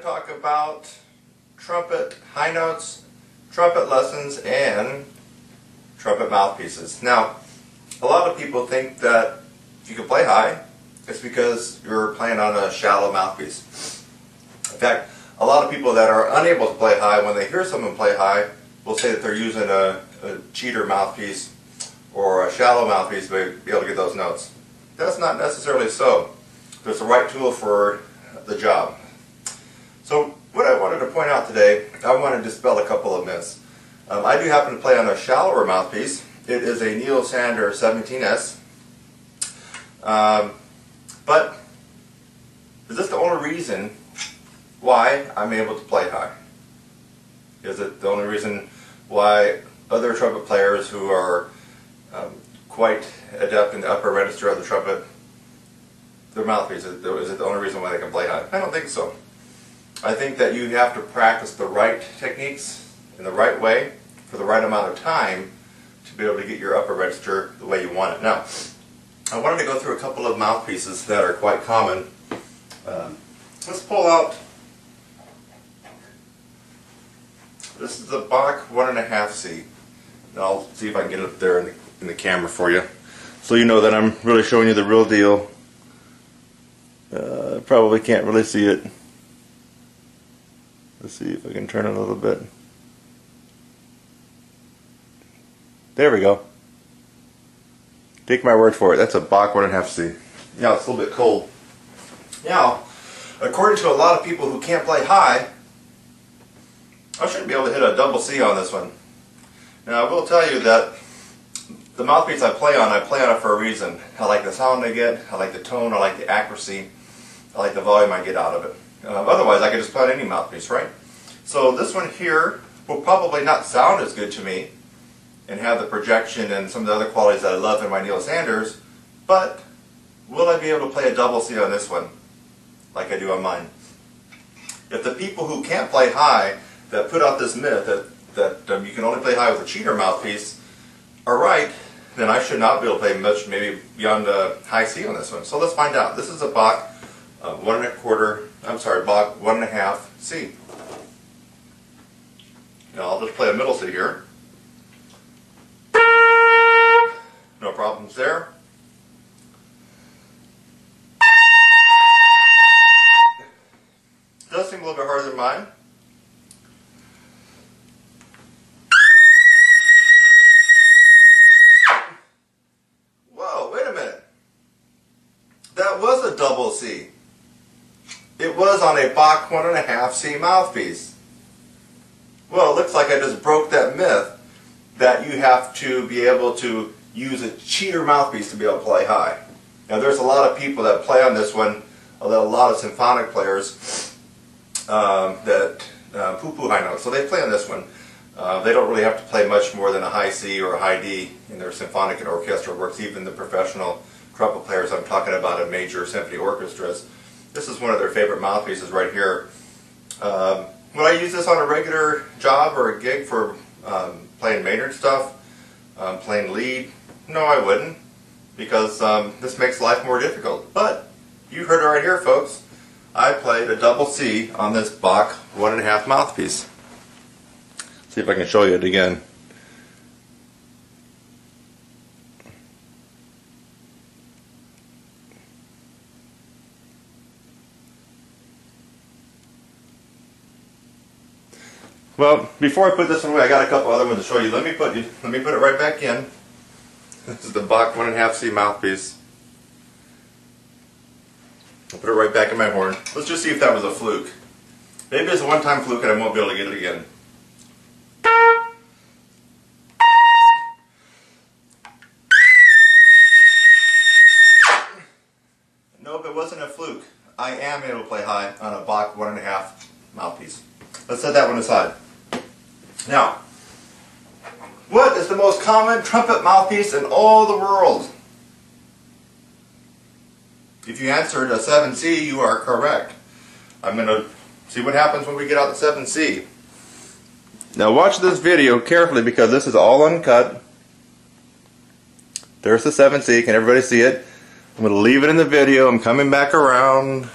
to talk about trumpet high notes, trumpet lessons, and trumpet mouthpieces. Now, a lot of people think that if you can play high, it's because you're playing on a shallow mouthpiece. In fact, a lot of people that are unable to play high, when they hear someone play high, will say that they're using a, a cheater mouthpiece or a shallow mouthpiece to be able to get those notes. That's not necessarily so. There's the right tool for the job. So what I wanted to point out today, I want to dispel a couple of myths. Um, I do happen to play on a shallower mouthpiece. It is a Neil Sander 17S. Um, but is this the only reason why I'm able to play high? Is it the only reason why other trumpet players who are um, quite adept in the upper register of the trumpet, their mouthpiece, is it the only reason why they can play high? I don't think so. I think that you have to practice the right techniques in the right way for the right amount of time to be able to get your upper register the way you want it. Now, I wanted to go through a couple of mouthpieces that are quite common. Um, let's pull out, this is the Bach 1.5C. I'll see if I can get it up there in the, in the camera for you. So you know that I'm really showing you the real deal. Uh, probably can't really see it. Let's see if I can turn it a little bit. There we go. Take my word for it. That's a Bach 1.5C. Now it's a little bit cold. Now, according to a lot of people who can't play high, I shouldn't be able to hit a double C on this one. Now I will tell you that the mouthpiece I play on, I play on it for a reason. I like the sound I get, I like the tone, I like the accuracy, I like the volume I get out of it. Um, otherwise, I could just play on any mouthpiece, right? So this one here will probably not sound as good to me and have the projection and some of the other qualities that I love in my Neil Sanders, but will I be able to play a double C on this one like I do on mine? If the people who can't play high that put out this myth that, that um, you can only play high with a cheater mouthpiece are right, then I should not be able to play much, maybe beyond a high C on this one. So let's find out. This is a Bach uh, one and a quarter, I'm sorry, Bach one and a half C. Now I'll just play a middle C here. No problems there. Does seem a little bit harder than mine. Whoa, wait a minute. That was a double C. It was on a Bach one and a half C mouthpiece. Well, it looks like I just broke that myth that you have to be able to use a cheater mouthpiece to be able to play high. Now there's a lot of people that play on this one, a lot of symphonic players um, that uh, poo-poo high notes. So they play on this one. Uh, they don't really have to play much more than a high C or a high D in their symphonic and orchestral works, even the professional trumpet players I'm talking about in major symphony orchestras. This is one of their favorite mouthpieces right here. Um, would I use this on a regular job or a gig for um, playing Maynard stuff, um, playing lead? No, I wouldn't, because um, this makes life more difficult. But you heard it right here, folks. I played a double C on this Bach one and a half mouthpiece. See if I can show you it again. Well, before I put this one away, I got a couple other ones to show you. Let me put you, let me put it right back in. This is the Bach one and a half C mouthpiece. I'll put it right back in my horn. Let's just see if that was a fluke. Maybe it's a one-time fluke and I won't be able to get it again. Nope, it wasn't a fluke. I am able to play high on a Bach one and a half mouthpiece. Let's set that one aside. Now, what is the most common trumpet mouthpiece in all the world? If you answered a 7C, you are correct. I'm going to see what happens when we get out the 7C. Now watch this video carefully because this is all uncut. There's the 7C. Can everybody see it? I'm going to leave it in the video. I'm coming back around.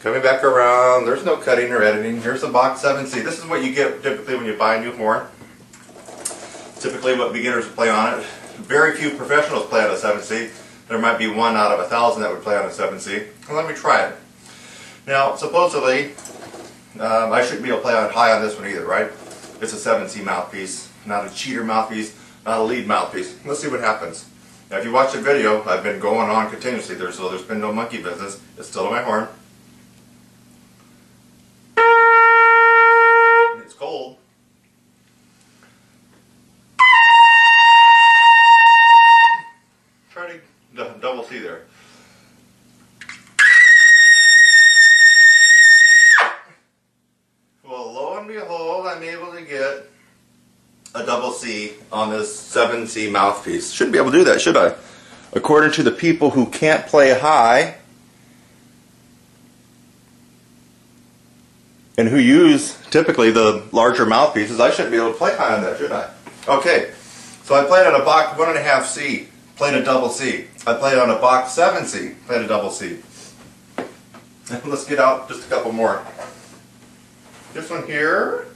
Coming back around, there's no cutting or editing. Here's the Bach's 7C. This is what you get typically when you buy a new horn. Typically what beginners play on it. Very few professionals play on a 7C. There might be one out of a thousand that would play on a 7C. Well, let me try it. Now, supposedly, um, I shouldn't be able to play on high on this one either, right? It's a 7C mouthpiece, not a cheater mouthpiece, not a lead mouthpiece. Let's see what happens. Now, if you watch the video, I've been going on continuously there, so there's been no monkey business. It's still on my horn. C on this 7C mouthpiece. Shouldn't be able to do that, should I? According to the people who can't play high and who use typically the larger mouthpieces, I shouldn't be able to play high on that, should I? Okay, so I played on a Bach 1.5 C, played a double C. I played on a Bach 7C, played a double C. Let's get out just a couple more. This one here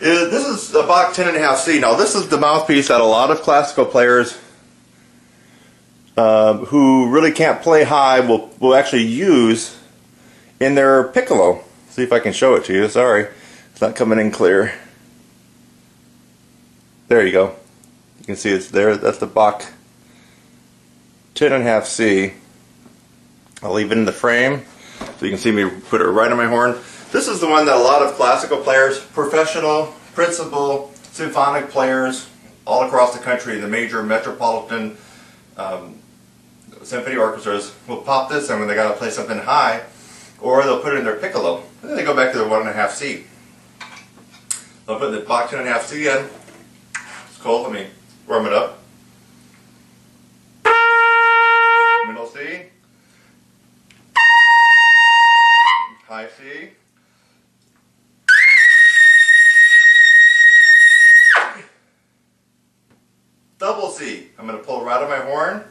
is this is a Bach 10.5C. Now this is the mouthpiece that a lot of classical players um, who really can't play high will, will actually use in their piccolo. See if I can show it to you. Sorry, it's not coming in clear. There you go. You can see it's there. That's the Bach 10.5C. I'll leave it in the frame so you can see me put it right on my horn. This is the one that a lot of classical players, professional, principal, symphonic players all across the country, the major metropolitan um, symphony orchestras will pop this in when they got to play something high, or they'll put it in their piccolo. And then they go back to their one and a half C. They'll put the Bach two and a half C in. It's cold. Let me warm it up. I'm going to pull right on my horn.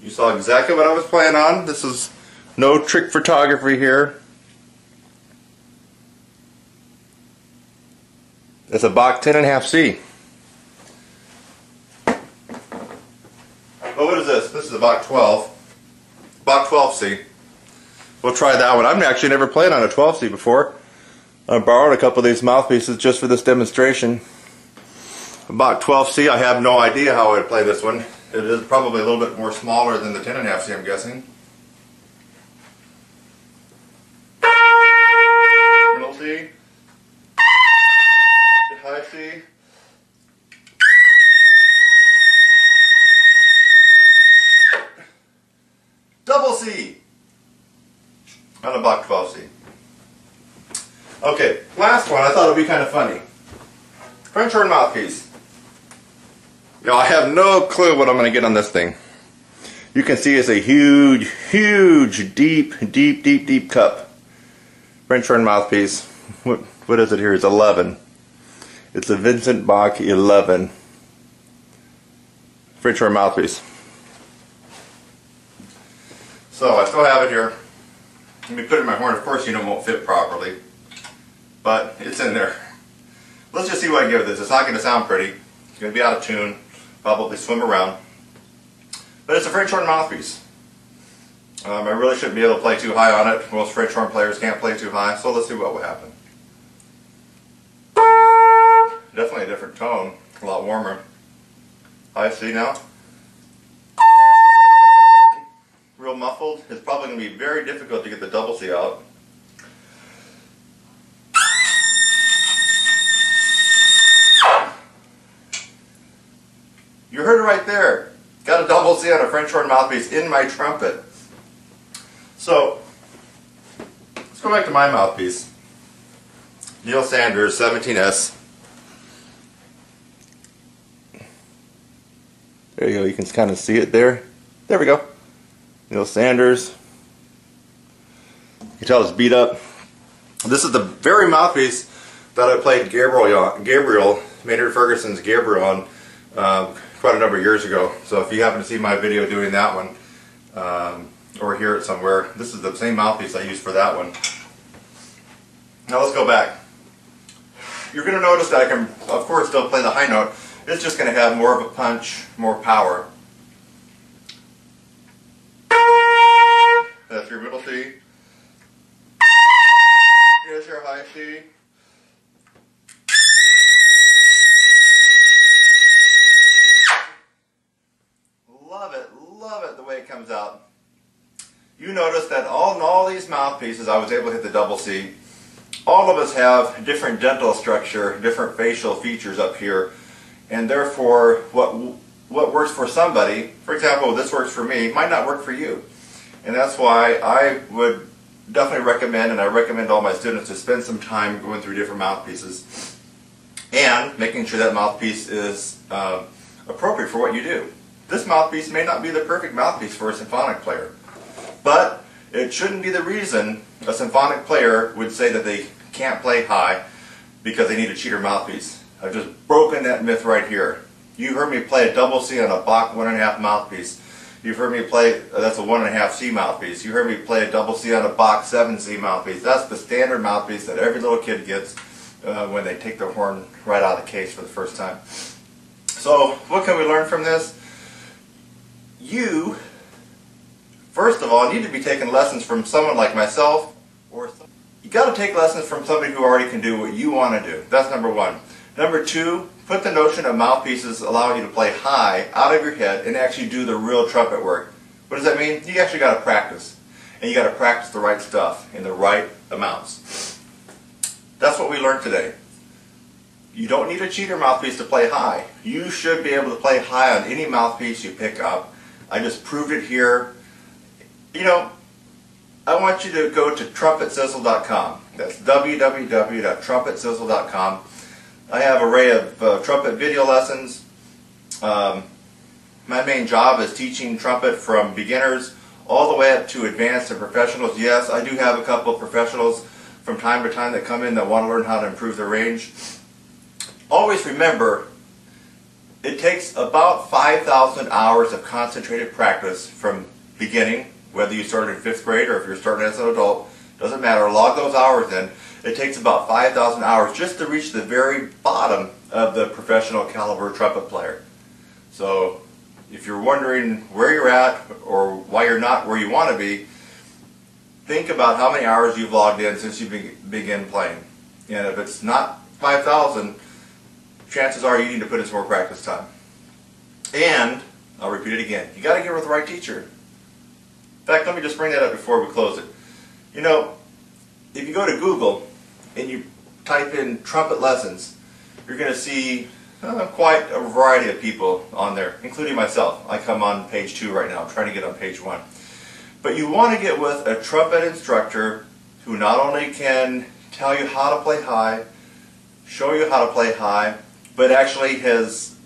You saw exactly what I was playing on. This is no trick photography here. It's a Bach 10.5 C. Oh, what is this? This is a Bach 12. Bach 12C. We'll try that one. I've actually never played on a 12C before. I borrowed a couple of these mouthpieces just for this demonstration. A Bach 12C, I have no idea how I would play this one. It is probably a little bit more smaller than the 10.5C, I'm guessing. Middle C. High C. Double C. On a Bach 12C. Okay, last one. I thought it would be kind of funny. French horn mouthpiece. Now I have no clue what I'm going to get on this thing. You can see it's a huge, huge, deep, deep, deep, deep cup. French horn mouthpiece. What, what is it here? It's 11. It's a Vincent Bach 11. French horn mouthpiece. So I still have it here. Let me put it in my horn. Of course, you know, it won't fit properly. But it's in there. Let's just see what I give this. It's not going to sound pretty. It's going to be out of tune probably swim around. But it's a French horn mouthpiece. Um, I really shouldn't be able to play too high on it. Most French horn players can't play too high, so let's see what will happen. Definitely a different tone, a lot warmer. High C now. Real muffled. It's probably going to be very difficult to get the double C out. Heard it right there. Got a double C on a French horn mouthpiece in my trumpet. So, let's go back to my mouthpiece. Neil Sanders, 17S. There you go, you can kind of see it there. There we go. Neil Sanders. You can tell it's beat up. This is the very mouthpiece that I played Gabriel, Gabriel Maynard Ferguson's Gabriel on. Uh, quite a number of years ago. So if you happen to see my video doing that one, um, or hear it somewhere. This is the same mouthpiece I used for that one. Now let's go back. You're going to notice that I can, of course, still play the high note. It's just going to have more of a punch, more power. That's your middle C. Here's your high C. You notice that all in all these mouthpieces I was able to hit the double C. All of us have different dental structure, different facial features up here, and therefore what what works for somebody, for example, this works for me, might not work for you. And that's why I would definitely recommend, and I recommend all my students to spend some time going through different mouthpieces and making sure that mouthpiece is uh, appropriate for what you do. This mouthpiece may not be the perfect mouthpiece for a symphonic player, but it shouldn't be the reason a symphonic player would say that they can't play high because they need a cheater mouthpiece. I've just broken that myth right here. You heard me play a double C on a Bach one and a half mouthpiece. You've heard me play, uh, that's a one and a half C mouthpiece. You heard me play a double C on a Bach 7C mouthpiece. That's the standard mouthpiece that every little kid gets uh, when they take their horn right out of the case for the first time. So, what can we learn from this? You, first of all, you need to be taking lessons from someone like myself, or you got to take lessons from somebody who already can do what you want to do. That's number one. Number two, put the notion of mouthpieces allowing you to play high out of your head and actually do the real trumpet work. What does that mean? You actually got to practice. And you got to practice the right stuff in the right amounts. That's what we learned today. You don't need a cheater mouthpiece to play high. You should be able to play high on any mouthpiece you pick up. I just proved it here. You know, I want you to go to trumpetsizzle.com. That's www.trumpetsizzle.com. I have an array of uh, trumpet video lessons. Um, my main job is teaching trumpet from beginners all the way up to advanced and professionals. Yes, I do have a couple of professionals from time to time that come in that want to learn how to improve their range. Always remember, it takes about 5,000 hours of concentrated practice from beginning, whether you started in fifth grade or if you're starting as an adult, doesn't matter, log those hours in. It takes about 5,000 hours just to reach the very bottom of the professional caliber trumpet player. So if you're wondering where you're at or why you're not where you want to be, think about how many hours you've logged in since you be begin playing. And if it's not 5,000, chances are you need to put in some more practice time. And, I'll repeat it again, you got to get with the right teacher. In fact, let me just bring that up before we close it. You know, if you go to Google and you type in trumpet lessons, you're going to see uh, quite a variety of people on there, including myself. I come on page two right now. I'm trying to get on page one. But you want to get with a trumpet instructor who not only can tell you how to play high, show you how to play high, but actually has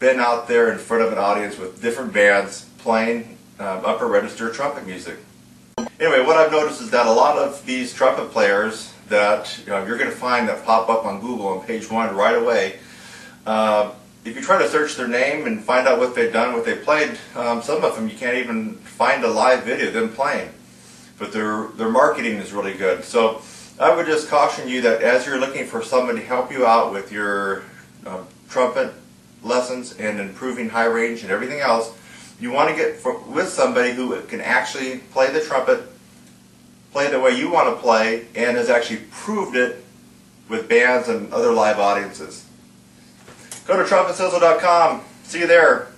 been out there in front of an audience with different bands playing uh, upper register trumpet music. Anyway, what I've noticed is that a lot of these trumpet players that you know, you're going to find that pop up on Google on page one right away, uh, if you try to search their name and find out what they've done, what they played, um, some of them you can't even find a live video of them playing. But their, their marketing is really good. So I would just caution you that as you're looking for someone to help you out with your uh, trumpet lessons and improving high range and everything else, you want to get for, with somebody who can actually play the trumpet, play the way you want to play, and has actually proved it with bands and other live audiences. Go to trumpetsizzle.com. See you there.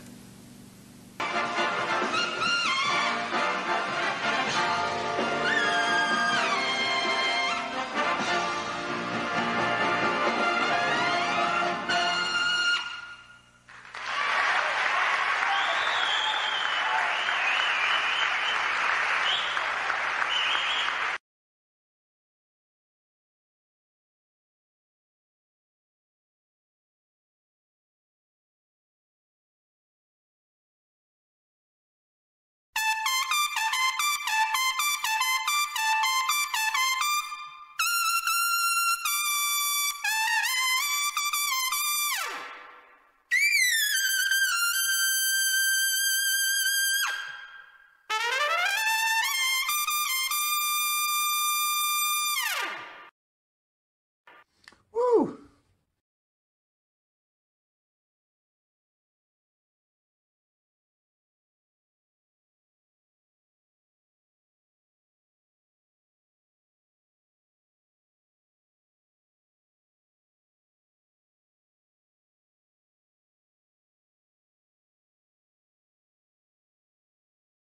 Amen.